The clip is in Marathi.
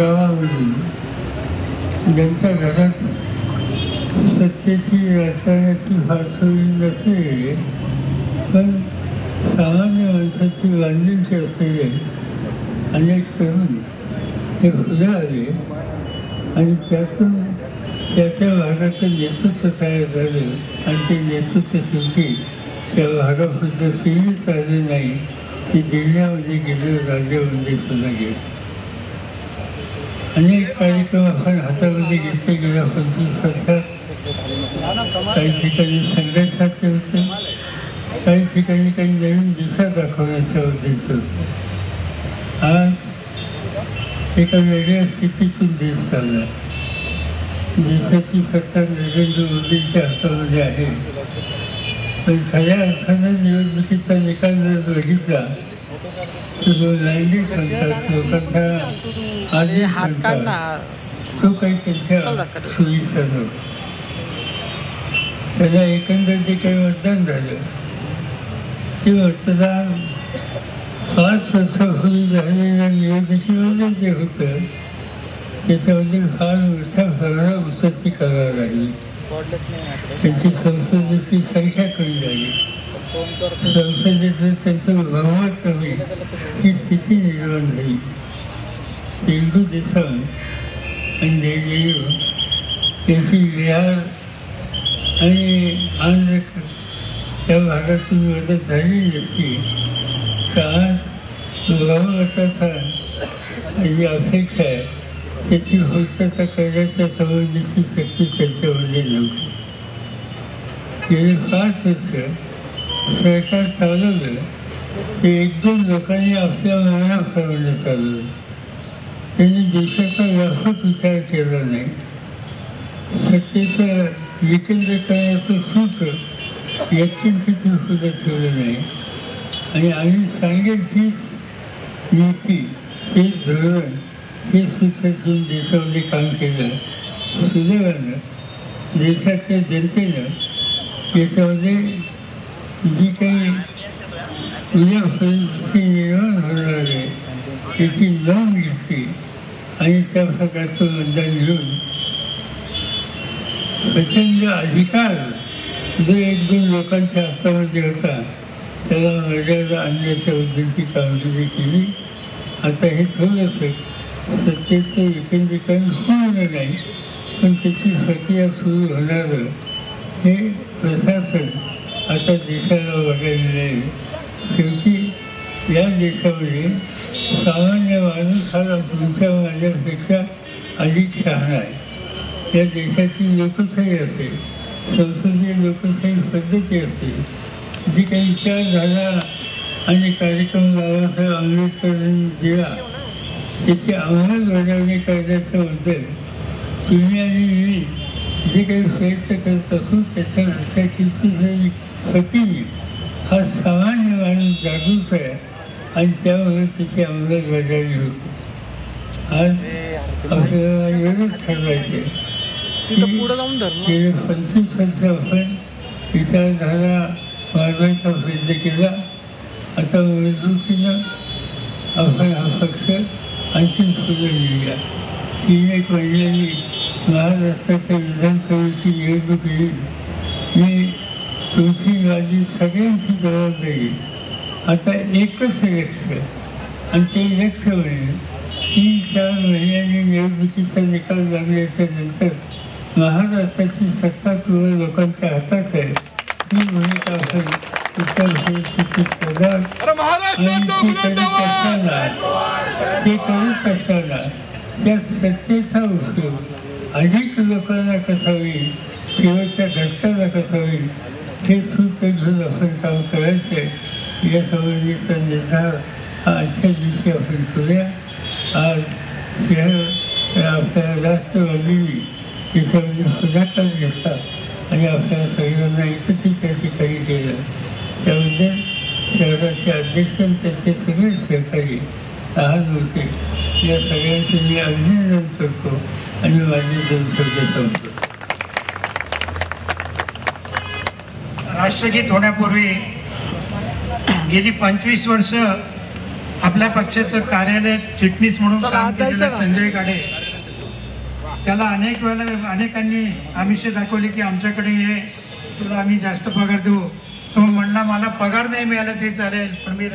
गावामधून ज्यांच्या घरात सत्तेची राजकारणाची फार सोयी नसते पण सामान्य माणसाची बांधिलकी असलेले अनेक तरुण हे फुलं आले आणि त्यातून त्याच्या भागाचं नेतृत्व तयार झालं. आणि ते नेतृत्व शेवटी त्या भागापुरतं सीमित राहिले नाही. ते जिल्ह्यामध्ये गेलं राज्यामध्ये सुद्धा गेलं. अनेक कार्यक्रम आपण हातामध्ये घेतले गेल्या पंचवीस वर्षात काही ठिकाणी संघर्षाचे होते. काही ठिकाणी काही नवीन दिशा दाखवण्याच्या उद्देश होते. आज एका वेगळ्या स्थितीतून देश चालला. देशाची सत्ता नरेंद्र मोदींच्या हातामध्ये आहे. पण खऱ्या अर्थानं निवडणुकीचा निकाल जर बघितला तर जो लँग्वेज हात काढणार ना. तो काही त्यांच्या चल दाखल. त्याला एकंदर जे काही मतदान झालं. ते मतदान पाच वर्षापूर्वी झालेल्या निवडणुकीमध्ये जे होतं. त्याच्यामध्ये फार मोठ्या प्रमाणात उतरती करावी लागली. कॉर्डलेस नाही त्यांची संसदेची संख्या कमी झाली. फोन कर त्यांचं व्यवहार कमी. ही स्थिती निर्माण झाली. तेलगू देशम म्हणजे आणि जयदेव त्यांची विहार आणि आंध्र त्या भागातून मदत झाली नसती तर आज बहुमताचा जी अपेक्षा आहे. त्याची पूर्तता करण्याच्या संबंधीची शक्ती त्यांच्यामध्ये नव्हती. गेले पाच वर्ष सरकार चालवलं ते एक दोन लोकांनी आपल्या मनाप्रमाणे चालवलं. त्यांनी देशाचा व्यापक विचार केला नाही. सत्तेचं विकेंद्रीकरणाचं सूत्र व्यक्तींची सुद्धा ठेवलं नाही. आणि आम्ही सांगेल तीच नीती ते धोरण हे सूत्र देशामध्ये काम केलं सुदैवानं देशाच्या जनतेनं देशामध्ये जी काही उद्या परिस्थिती निर्माण होणार आहे त्याची नोंद घेतली. आणि त्या प्रकारचं मतदान घेऊन प्रचंड अधिकार जो एक दोन लोकांच्या हातामध्ये होता त्याला मर्यादा आणण्याच्या उद्देशी कामगिरी केली. आता हे थोडंसं सत्तेचं विकेंद्रीकरण होणार नाही. पण त्याची प्रक्रिया सुरू होणारं. हे प्रशासन आता देशाला बघायला नाही शेवटी या देशामध्ये सामान्य माणूस हा तुमच्या माझ्यापेक्षा अधिक शहाणा आहे. या देशाची लोकशाही असेल संसदीय लोकशाही पद्धती असेल जी काही विचार झाला आणि कार्यक्रम बाबासाहेब आंबेडकरांनी दिला त्याची अंमलबजावणी करण्याच्याबद्दल तुम्ही आणि मी जे काही प्रयत्न करत असू त्याच्यापेक्षा कितीतरी पटीने हा सामान्य माणूस जागरूक आहे आणि त्यामुळे त्याची अंमलबजावणी होते. आज आपल्याला एवढंच ठरवायचे. गेले पंचवीस वर्ष आपण विचारधारा वाढवायचा प्रयत्न केला. आता मजबूतीनं आपण हा पक्ष आणखी पुढे नेऊया तीन एक महिन्यांनी महाराष्ट्राच्या विधानसभेची निवडणूक येईल. मी तुमची माझी सगळ्यांची जबाबदारी आता एकच लक्ष आणि ते लक्ष म्हणजे तीन चार महिन्यांनी निवडणुकीचा निकाल लागल्याच्या नंतर महाराष्ट्राची सत्ता तुम्हाला लोकांच्या हातात आहे. ही भूमिका असावी बुलंदाबाद असताना त्या सत्तेचा उपयोग अधिक लोकांना कसा होईल शेवटच्या घटकाला कसा होईल हे सूत्र घेऊन आपण काम करायचं या संबंधीचा निर्धार हा आजच्या दिवशी आपण करूया. आज शहर आपल्या राष्ट्रवादीने त्याच्यामध्ये पुढाकार घेतला. आणि आपल्या सगळ्यांना एकत्रित संघाचे अध्यक्ष त्यांचे सगळे सहकारी लहान होते या सगळ्यांचे मी अभिनंदन करतो आणि माझे जनसर्ग सांगतो राष्ट्रगीत होण्यापूर्वी गेली पंचवीस वर्ष आपल्या पक्षाचं कार्यालय चिटणीस म्हणून संजय काढे त्याला अनेक वेळेला अनेकांनी आमिष दाखवली की आमच्याकडे हे तुला आम्ही जास्त पगार देऊ. तो म्हणला मला पगार नाही मिळाला ते चालेल पण मी